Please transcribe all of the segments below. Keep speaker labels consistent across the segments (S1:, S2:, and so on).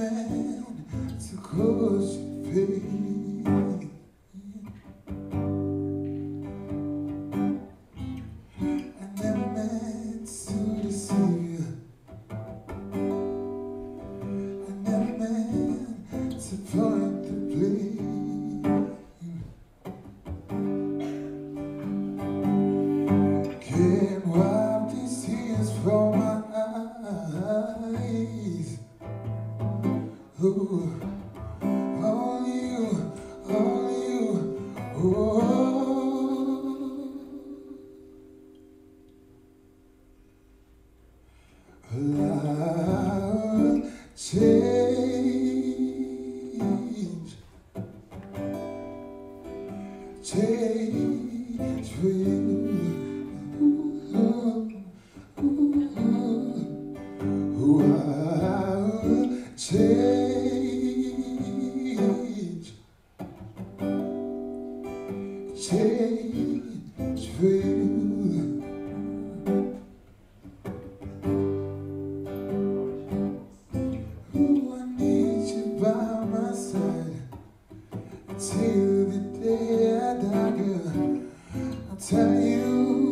S1: man to cause pain. I never meant to deceive you. I never meant to change, change for I. I'll tell you.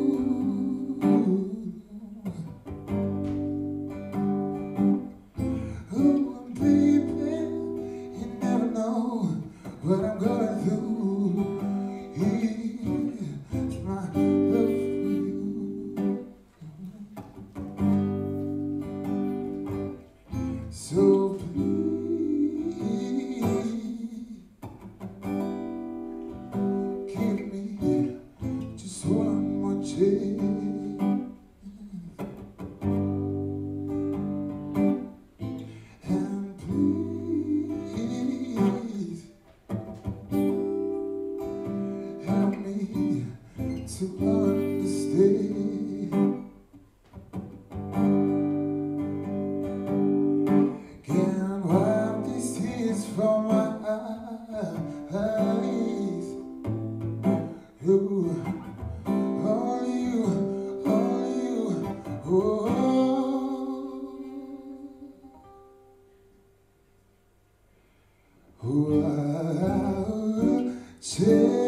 S1: To understand. Can't wipe these tears from my eyes. You, only you, only you. Oh. Oh, I'll change,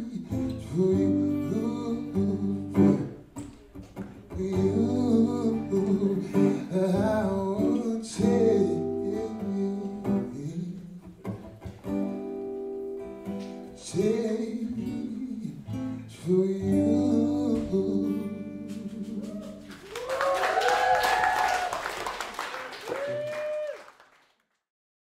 S1: for you.